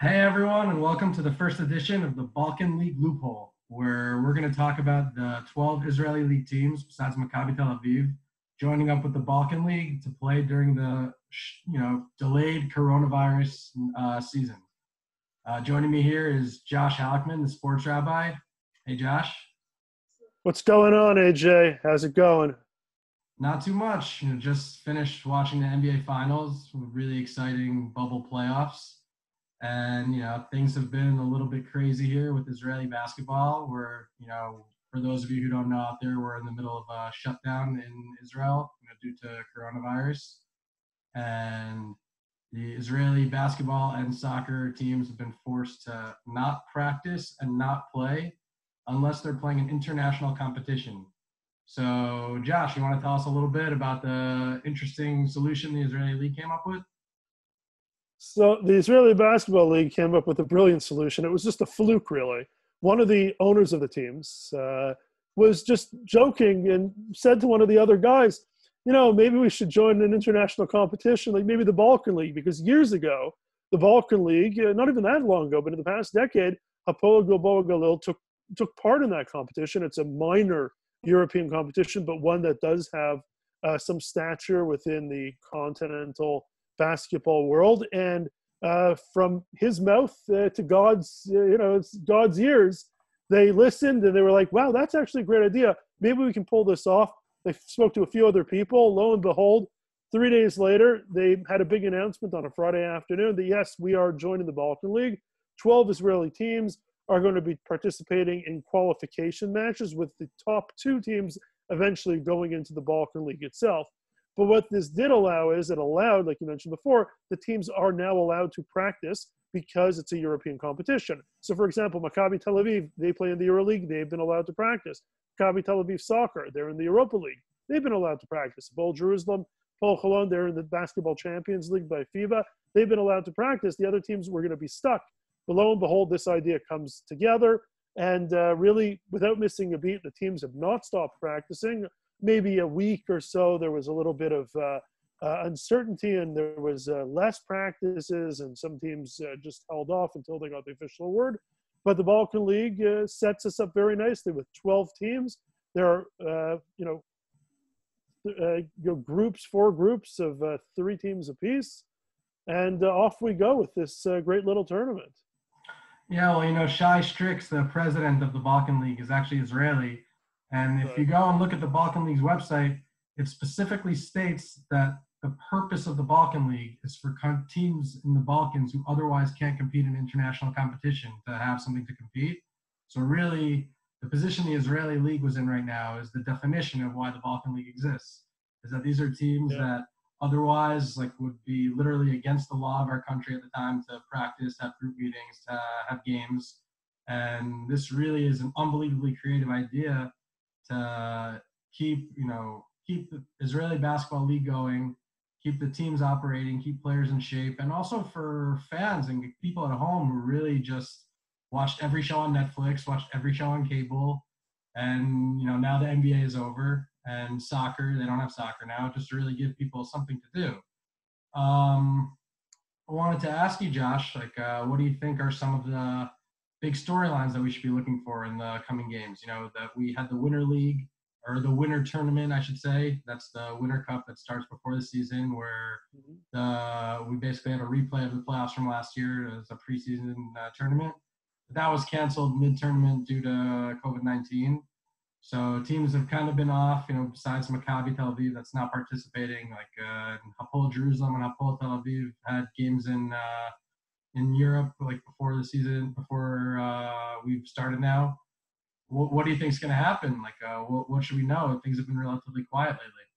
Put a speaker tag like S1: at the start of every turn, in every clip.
S1: Hey everyone, and welcome to the first edition of the Balkan League Loophole, where we're going to talk about the 12 Israeli league teams besides Maccabi Tel Aviv joining up with the Balkan League to play during the you know delayed coronavirus uh, season. Uh, joining me here is Josh Halickman, the sports rabbi. Hey Josh.
S2: What's going on, AJ? How's it going?
S1: Not too much. You know, just finished watching the NBA Finals. Really exciting bubble playoffs. And, you know, things have been a little bit crazy here with Israeli basketball, where, you know, for those of you who don't know out there, we're in the middle of a shutdown in Israel you know, due to coronavirus. And the Israeli basketball and soccer teams have been forced to not practice and not play unless they're playing an international competition. So, Josh, you want to tell us a little bit about the interesting solution the Israeli League came up with?
S2: So the Israeli Basketball League came up with a brilliant solution. It was just a fluke, really. One of the owners of the teams uh, was just joking and said to one of the other guys, you know, maybe we should join an international competition, like maybe the Balkan League, because years ago, the Balkan League, uh, not even that long ago, but in the past decade, Hapoel Gilboa Galil took took part in that competition. It's a minor European competition, but one that does have uh, some stature within the continental basketball world. And uh, from his mouth uh, to God's, uh, you know, God's ears, they listened and they were like, "Wow, that's actually a great idea. Maybe we can pull this off." They spoke to a few other people. Lo and behold, three days later, they had a big announcement on a Friday afternoon that yes, we are joining the Balkan League. Twelve Israeli teams are going to be participating in qualification matches with the top two teams eventually going into the Balkan League itself. But what this did allow is it allowed, like you mentioned before, the teams are now allowed to practice because it's a European competition. So, for example, Maccabi Tel Aviv, they play in the EuroLeague, they've been allowed to practice. Maccabi Tel Aviv soccer, they're in the Europa League, they've been allowed to practice. Hapoel Jerusalem, Hapoel Holon, they're in the Basketball Champions League by FIBA, they've been allowed to practice. The other teams were going to be stuck. But lo and behold, this idea comes together. And uh, really, without missing a beat, the teams have not stopped practicing maybe a week or so, there was a little bit of uh, uh, uncertainty and there was uh, less practices, and some teams uh, just held off until they got the official word. But the Balkan League uh, sets us up very nicely with 12 teams. There are, uh, you know, you know, groups, four groups of three teams apiece, and off we go with this great little tournament.
S1: Yeah, well, you know, Shai Strix, the president of the Balkan League, is actually Israeli and if you go and look at the Balkan League's website, it specifically states that the purpose of the Balkan League is for teams in the Balkans who otherwise can't compete in international competition to have something to compete. So really, the position the Israeli League was in right now is the definition of why the Balkan League exists. Is that these are teams yeah. that otherwise like would be literally against the law of our country at the time to practice, have group meetings, to have games. And this really is an unbelievably creative idea to keep you know keep the Israeli basketball league going, keep the teams operating, keep players in shape, and also for fans and people at home who really just watched every show on Netflix, watched every show on cable, and you know now the NBA is over and soccer they don't have soccer now, just to really give people something to do. Um, I wanted to ask you, Josh, like, uh, what do you think are some of the big storylines that we should be looking for in the coming games. You know, that we had the Winter League or the Winter Tournament, I should say. That's the Winter Cup that starts before the season, where mm-hmm. the we basically had a replay of the playoffs from last year as a preseason uh, tournament. But that was canceled mid-tournament due to COVID-19. So teams have kind of been off, you know, besides Maccabi Tel Aviv that's not participating, like uh, Hapoel Jerusalem and Hapoel Tel Aviv had games in uh, in Europe, like before the season, before uh, we've started now. What, what do you think is going to happen? Like, uh, what, what should we know? Things have been relatively quiet lately.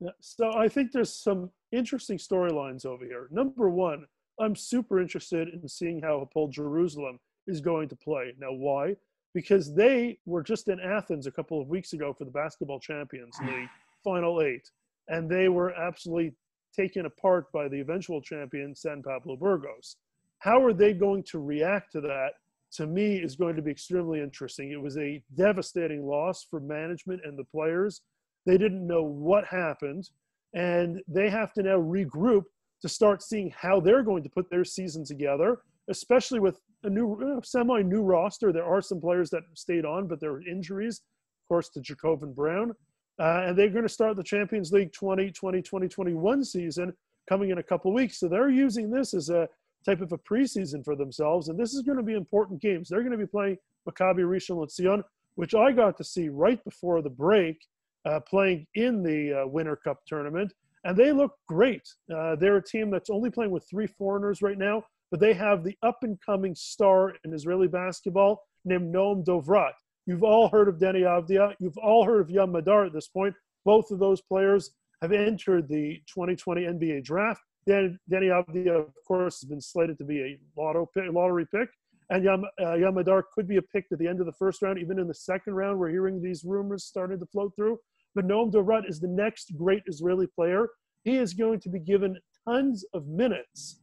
S2: Yeah, so I think there's some interesting storylines over here. Number one, I'm super interested in seeing how Hapoel Jerusalem is going to play. Now, why? Because they were just in Athens a couple of weeks ago for the Basketball Champions League Final Eight, and they were absolutely taken apart by the eventual champion, San Pablo Burgos. How are they going to react to that? To me, is going to be extremely interesting. It was a devastating loss for management and the players. They didn't know what happened, and they have to now regroup to start seeing how they're going to put their season together, especially with a new uh, semi new roster. There are some players that stayed on, but there were injuries, of course, to J'Covan Brown. Uh, and they're going to start the Champions League 2020 2021 season coming in a couple weeks. So they're using this as a type of a preseason for themselves. And this is going to be important games. They're going to be playing Maccabi Rishon LeZion, which I got to see right before the break, uh, playing in the uh, Winter Cup tournament. And they look great. Uh, they're a team that's only playing with three foreigners right now, but they have the up and coming star in Israeli basketball named Noam Dovrat. You've all heard of Deni Avdija. You've all heard of Yam Madar at this point. Both of those players have entered the 2020 NBA draft. Dan, Deni Avdija, of course, has been slated to be a lottery pick. And Yam, uh, could be a pick at the end of the first round, even in the second round. We're hearing these rumors starting to float through. But Noam Dovrat is the next great Israeli player. He is going to be given tons of minutes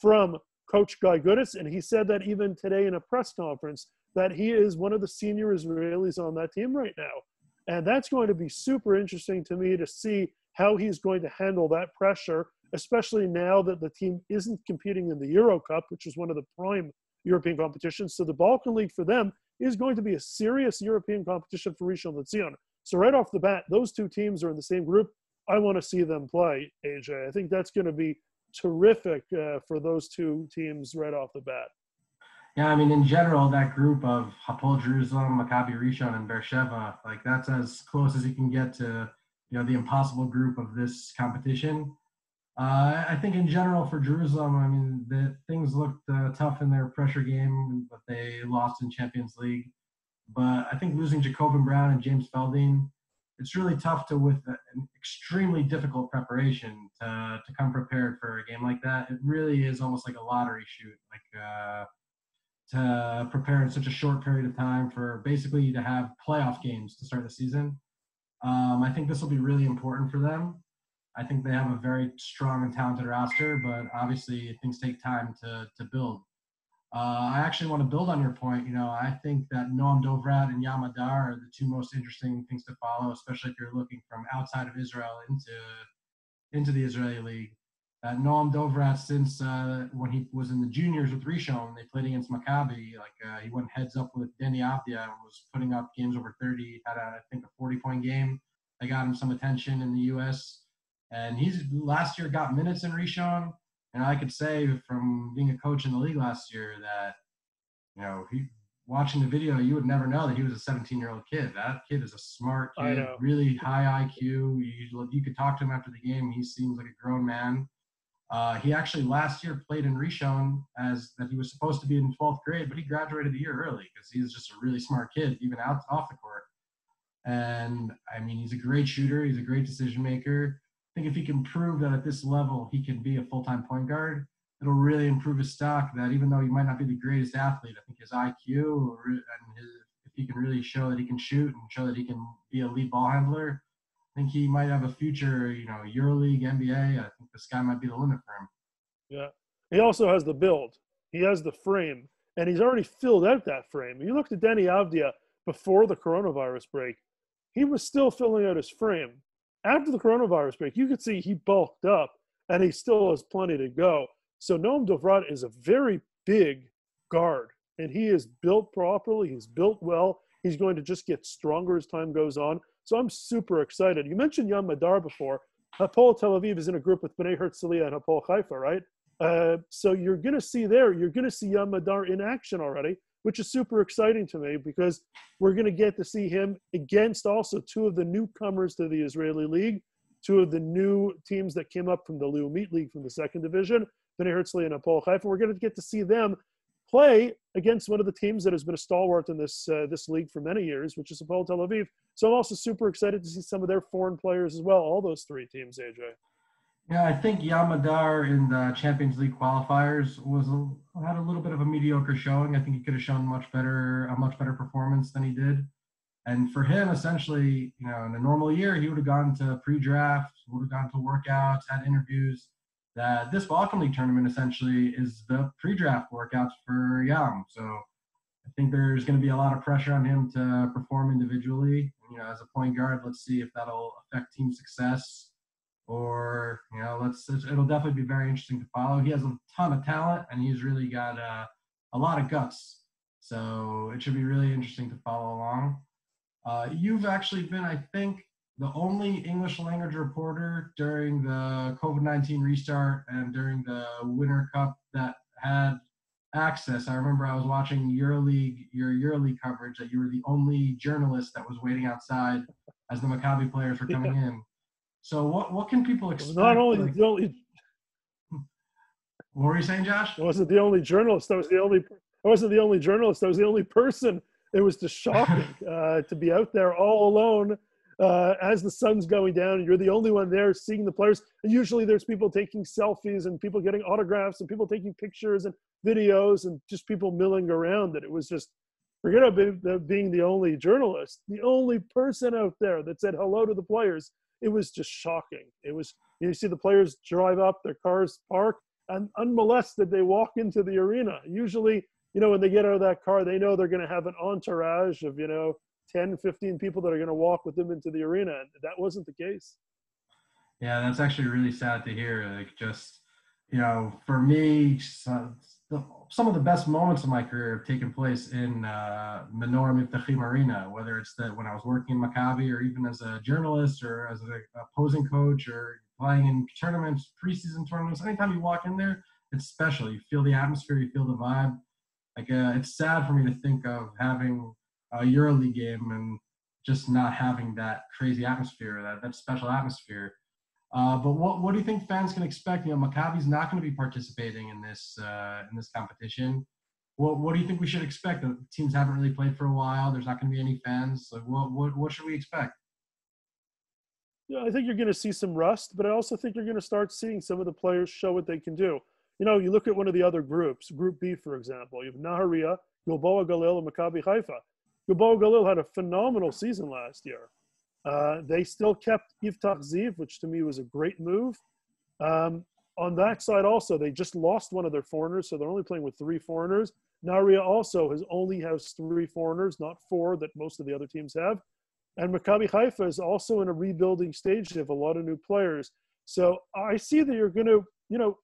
S2: from Coach Guy Goodes, and he said that even today in a press conference that he is one of the senior Israelis on that team right now. And that's going to be super interesting to me to see how he's going to handle that pressure, especially now that the team isn't competing in the Euro Cup, which is one of the prime European competitions. So the Balkan League for them is going to be a serious European competition for Rishon LeZion. So right off the bat, those two teams are in the same group. I want to see them play, AJ. I think that's going to be terrific uh, for those two teams right off the bat.
S1: Yeah, I mean, in general, that group of Hapoel Jerusalem, Maccabi Rishon, and Beersheva, like that's as close as you can get to, you know, the impossible group of this competition. Uh, I think in general for Jerusalem, I mean, the things looked uh, tough in their pressure game, but they lost in Champions League. But I think losing J'Covan Brown and James Feldeine, it's really tough to, with an extremely difficult preparation, to, to come prepared for a game like that. It really is almost like a lottery shoot. Like, uh, to prepare in such a short period of time for basically to have playoff games to start the season. Um, I think this will be really important for them. I think they have a very strong and talented roster, but obviously things take time to, to build. Uh, I actually want to build on your point. You know, I think that Noam Dovrat and Yam Madar are the two most interesting things to follow, especially if you're looking from outside of Israel into into the Israeli league uh, Noam Dovrat since uh, when he was in the juniors with Rishon. They played against Maccabi. Like uh, he went heads up with Deni Avdija and was putting up games over 30. Had a, I think a 40 point game. They got him some attention in the U.S. And he's last year got minutes in Rishon. And I could say from being a coach in the league last year that you know he watching the video you would never know that he was a 17 year old kid. That kid is a smart kid, really high IQ. You, you could talk to him after the game. He seems like a grown man uh, he actually last year played in Rishon as that he was supposed to be in 12th grade, but he graduated a year early because he's just a really smart kid, even out off the court. And I mean, he's a great shooter. He's a great decision maker. I think if he can prove that at this level he can be a full-time point guard, it'll really improve his stock. That even though he might not be the greatest athlete, I think his IQ and his, if he can really show that he can shoot and show that he can be a lead ball handler, I think he might have a future, you know, EuroLeague, NBA. I think the sky might be the limit for him.
S2: Yeah. He also has the build. He has the frame, and he's already filled out that frame. You looked at Deni Avdija before the coronavirus break. He was still filling out his frame. After the coronavirus break, you could see he bulked up, and he still has plenty to go. So Noam Dovrat is a very big guard, and he is built properly. He's built well. He's going to just get stronger as time goes on. So I'm super excited. You mentioned Yam Madar before. Hapoel Tel Aviv is in a group with Bnei Herzliya and Hapoel Haifa, right? Uh, so you're going to see there, you're going to see Yam Madar in action already, which is super exciting to me because we're going to get to see him against also two of the newcomers to the Israeli league, two of the new teams that came up from the Leumit League from the second division, Bnei Herzliya and Hapoel Haifa. We're going to get to see them play against one of the teams that has been a stalwart in this uh, this league for many years, which is Hapoel Tel Aviv. So I'm also super excited to see some of their foreign players as well. All those three teams, AJ.
S1: Yeah, I think Yam Madar in the Champions League qualifiers was a, had a little bit of a mediocre showing. I think he could have shown much better a much better performance than he did. And for him, essentially, you know, in a normal year, he would have gone to pre-draft, would have gone to workouts, had interviews that this Balkan League tournament essentially is the pre-draft workouts for Yam. So I think there's going to be a lot of pressure on him to perform individually. You know, as a point guard, let's see if that'll affect team success. or you know, let's. It'll definitely be very interesting to follow. He has a ton of talent, and he's really got uh, a lot of guts. So it should be really interesting to follow along. Uh, you've actually been, I think, the only English language reporter during the COVID 19 restart and during the Winter Cup that had access. I remember I was watching EuroLeague, your EuroLeague coverage, that you were the only journalist that was waiting outside as the Maccabi players were coming yeah. in. So what what can people expect?
S2: Not only like, the only.
S1: What were you saying, Josh?
S2: I wasn't the only journalist. I was the only. I wasn't the only journalist. I was the only person. It was just shocking uh, to be out there all alone uh, as the sun's going down and you're the only one there seeing the players. And usually there's people taking selfies and people getting autographs and people taking pictures and videos and just people milling around that it was just forget about being the only journalist, the only person out there that said hello to the players. It was just shocking. It was you see the players drive up, their cars park, and unmolested they walk into the arena. Usually, you know, when they get out of that car, they know they're going to have an entourage of you know 10, 15 people that are going to walk with them into the arena. That wasn't the case.
S1: Yeah, that's actually really sad to hear. Like, just, you know, for me, some, some of the best moments of my career have taken place in uh, Menora Mivtachim Arena, whether it's that when I was working in Maccabi or even as a journalist or as an opposing coach or playing in tournaments, preseason tournaments. Anytime you walk in there, it's special. You feel the atmosphere, you feel the vibe. Like, uh, it's sad for me to think of having a EuroLeague game and just not having that crazy atmosphere, that, that special atmosphere. Uh, but what, what do you think fans can expect? You know, Maccabi's not going to be participating in this uh, in this competition. What what do you think we should expect? The teams haven't really played for a while. There's not going to be any fans. Like, what what what should we expect?
S2: Yeah, I think you're going to see some rust, but I also think you're going to start seeing some of the players show what they can do. You know, you look at one of the other groups, Group B, for example. You have Nahariya, Gilboa Galil, and Maccabi Haifa. Gilboa Galil had a phenomenal season last year. Uh, they still kept Yiftach Ziv, which to me was a great move. Um, on that side, also, they just lost one of their foreigners, so they're only playing with three foreigners. Nahariya also has only has three foreigners, not four that most of the other teams have. And Maccabi Haifa is also in a rebuilding stage. They have a lot of new players. So I see that you're going to, you know,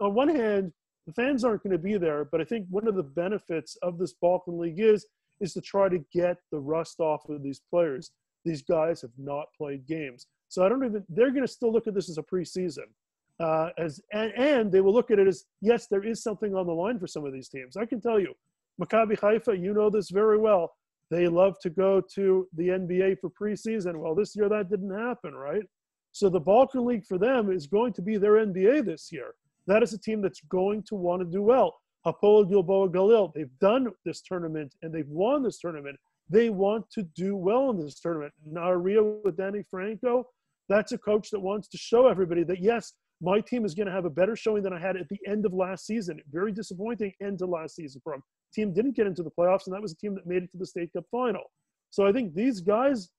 S2: on one hand, the fans aren't going to be there, but I think one of the benefits of this Balkan League is is to try to get the rust off of these players. These guys have not played games. So I don't even, they're going to still look at this as a preseason. Uh, as and, and they will look at it as yes, there is something on the line for some of these teams. I can tell you, Maccabi Haifa, you know this very well. They love to go to the NBA for preseason. Well, this year that didn't happen, right? So the Balkan League for them is going to be their NBA this year. That is a team that's going to want to do well. Hapoel Gilboa Galil, they've done this tournament and they've won this tournament. They want to do well in this tournament. Nahariya with Danny Franco, that's a coach that wants to show everybody that yes, my team is going to have a better showing than I had at the end of last season. Very disappointing end to last season for them. Team didn't get into the playoffs, and that was a team that made it to the State Cup final. So I think these guys,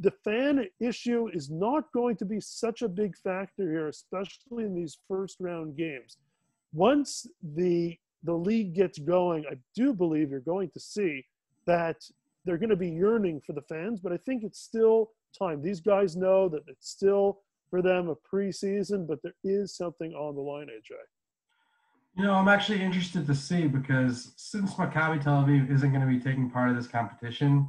S2: the fan issue is not going to be such a big factor here, especially in these first round games. Once the the league gets going, I do believe you're going to see that they're going to be yearning for the fans, but I think it's still time. These guys know that it's still for them a preseason, but there is something on the line, AJ.
S1: You know, I'm actually interested to see because since Maccabi Tel Aviv isn't going to be taking part of this competition,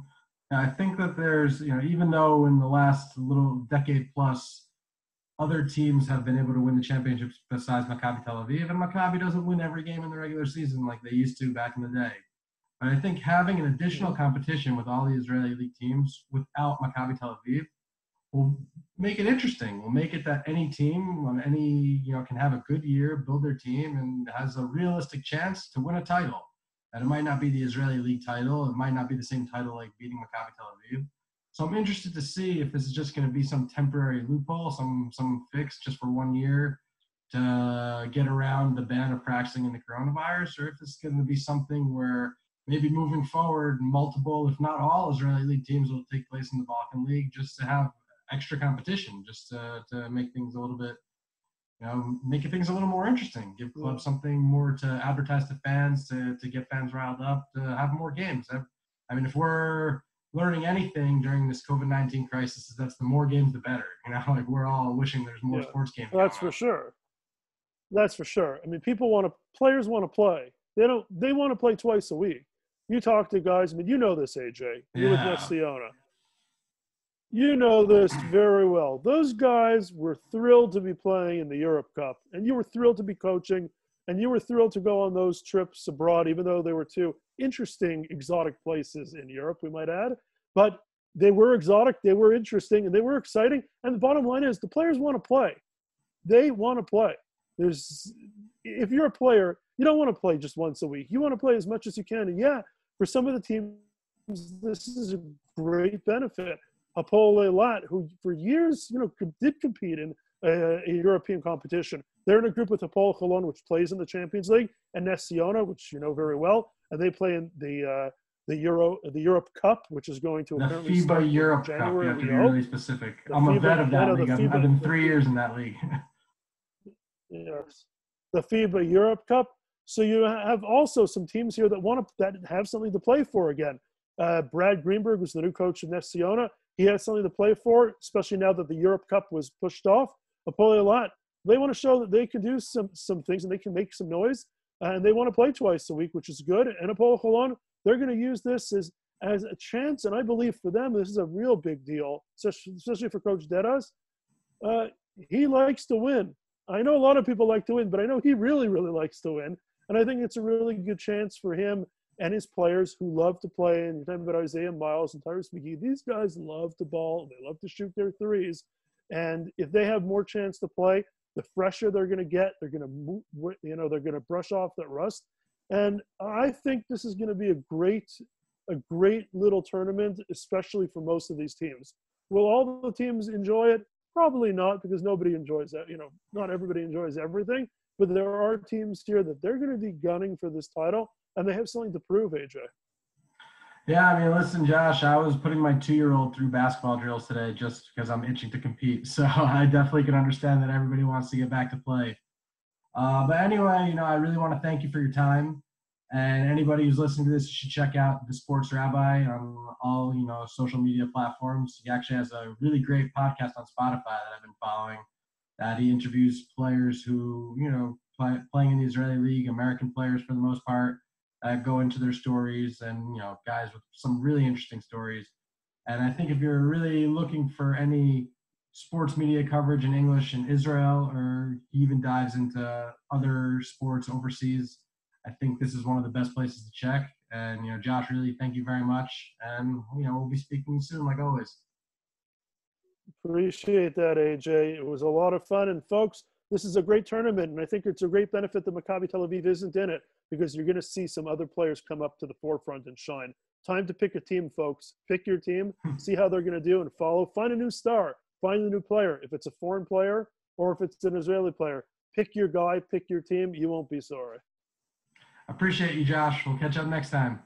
S1: I think that there's, you know, even though in the last little decade plus, other teams have been able to win the championships besides Maccabi Tel Aviv, and Maccabi doesn't win every game in the regular season like they used to back in the day. But I think having an additional competition with all the Israeli league teams without Maccabi Tel Aviv will make it interesting. Will make it that any team on any you know can have a good year, build their team, and has a realistic chance to win a title. And it might not be the Israeli league title. It might not be the same title like beating Maccabi Tel Aviv. So I'm interested to see if this is just going to be some temporary loophole, some some fix just for one year to get around the ban of practicing in the coronavirus, or if this is going to be something where maybe moving forward, multiple, if not all, Israeli league teams will take place in the Balkan League just to have extra competition, just to, to make things a little bit, you know, making things a little more interesting, give clubs mm. something more to advertise to fans, to, to get fans riled up, to have more games. I, I mean, if we're learning anything during this COVID 19 crisis is that's the more games, the better. You know, like we're all wishing there's more yeah. sports games.
S2: That's for sure. That's for sure. I mean, people want to, players want to play. They don't, they want to play twice a week. You talk to guys, I mean, you know this, AJ. You're yeah. with Ness Ziona. You know this very well. Those guys were thrilled to be playing in the Europe Cup, and you were thrilled to be coaching, and you were thrilled to go on those trips abroad, even though they were two interesting, exotic places in Europe, we might add. But they were exotic, they were interesting, and they were exciting. And the bottom line is the players want to play. They want to play. There's if you're a player, you don't want to play just once a week. You want to play as much as you can. And yeah, for some of the teams, this is a great benefit. Hapoel Eilat, who for years, you know, did compete in a, a, European competition. They're in a group with Hapoel Holon, which plays in the Champions League, and Ness Ziona, which you know very well, and they play in the uh, the Euro the Europe Cup, which is going to
S1: the FIBA Europe Cup. You have to be really specific. The I'm FIBA, a vet of that league. FIBA, I've been three years in that league.
S2: yes, the FIBA Europe Cup. So you have also some teams here that want to that have something to play for again. Uh, Brad Greenberg was the new coach of Ness Ziona. He has something to play for, especially now that the Europe Cup was pushed off. Hapoel Eilat, they want to show that they can do some some things and they can make some noise, and they want to play twice a week, which is good. And Hapoel Holon, they're going to use this as as a chance, and I believe for them this is a real big deal, especially for Coach Dedas. Uh, he likes to win. I know a lot of people like to win, but I know he really, really likes to win. And I think it's a really good chance for him and his players who love to play. And you're talking about Isaiah Miles and Tyrus McGee. These guys love to ball. They love to shoot their threes. And if they have more chance to play, the fresher they're going to get, they're going to, you know, they're going to brush off that rust. And I think this is going to be a great, a great little tournament, especially for most of these teams. Will all the teams enjoy it? Probably not, because nobody enjoys that. You know, not everybody enjoys everything. But there are teams here that they're going to be gunning for this title and they have something to prove, AJ.
S1: Yeah, I mean, listen, Josh, I was putting my two year old through basketball drills today just because I'm itching to compete. So I definitely can understand that everybody wants to get back to play. Uh, but anyway, you know, I really want to thank you for your time. And anybody who's listening to this, should check out the Sports Rabbi on all you know social media platforms. He actually has a really great podcast on Spotify that I've been following. That he interviews players who you know play, playing in the Israeli league, American players for the most part, uh, go into their stories and you know guys with some really interesting stories and i think if you're really looking for any sports media coverage in english in israel or he even dives into other sports overseas i think this is one of the best places to check and you know josh really thank you very much and you know we'll be speaking soon like always
S2: appreciate that aj it was a lot of fun and folks this is a great tournament and i think it's a great benefit that maccabi tel aviv isn't in it because you're going to see some other players come up to the forefront and shine. Time to pick a team, folks. Pick your team, hmm. see how they're going to do, and follow. Find a new star. Find a new player. If it's a foreign player or if it's an Israeli player, pick your guy, pick your team. You won't be sorry.
S1: Appreciate you, Josh. We'll catch up next time.